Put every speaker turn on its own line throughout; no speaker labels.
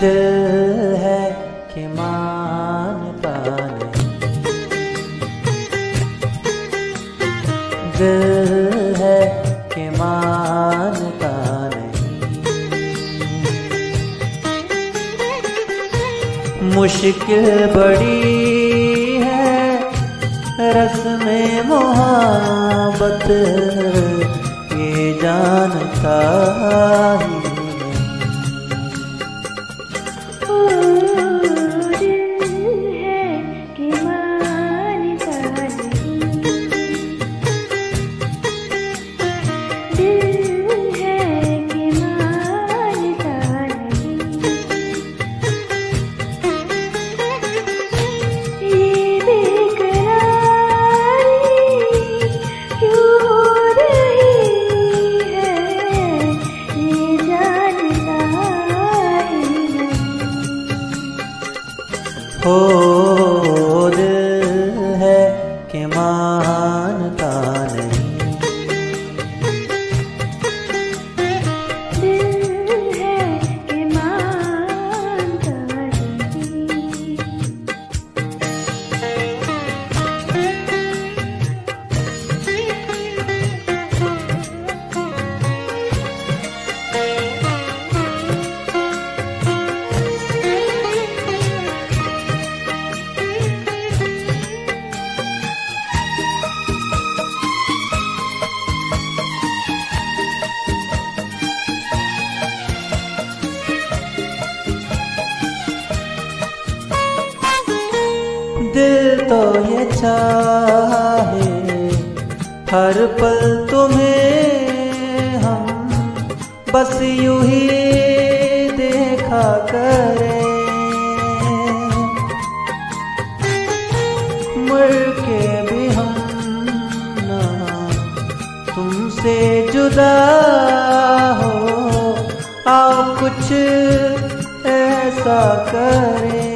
दिल है दिल है मुश्किल बड़ी है रस में मोहब्बत ये जानता ही
हो
तो ये चाहे, हर पल तुम्हें हम बस यूँ ही देखा करें। मर के भी हम ना तुमसे जुदा हो, आओ कुछ ऐसा करें।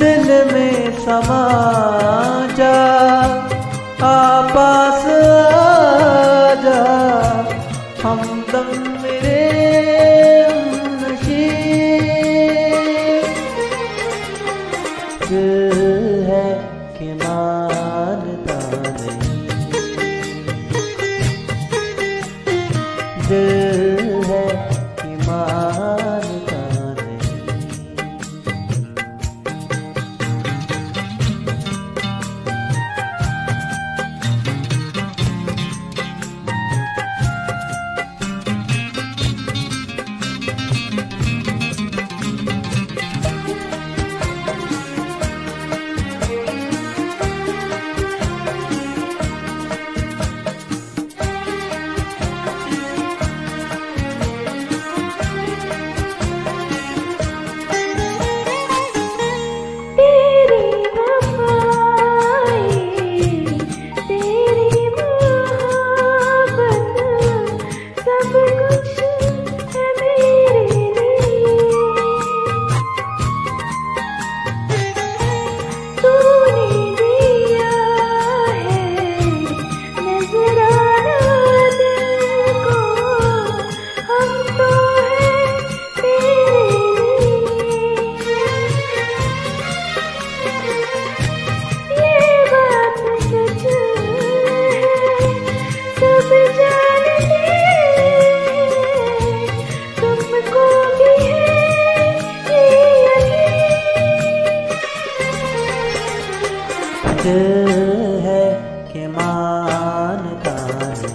दिल में समा जा आ पास आ जा हम दम मेरे दिल है कि मानता नहीं। दिल है कि मानता नहीं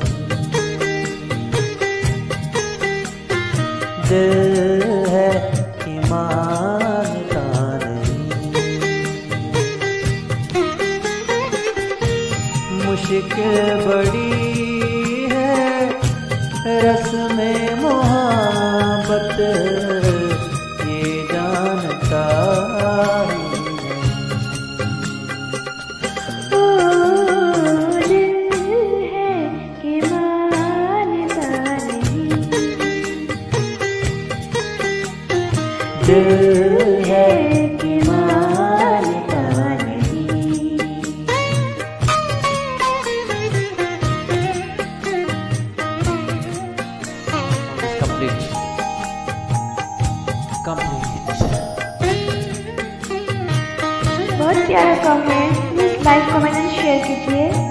दिल है
कि मानता नहीं? मुश्किल बड़ी है रस में मोहब्बत
दिल है कि
complete.
Complete. बहुत प्यारा comment please like comment and share कीजिए।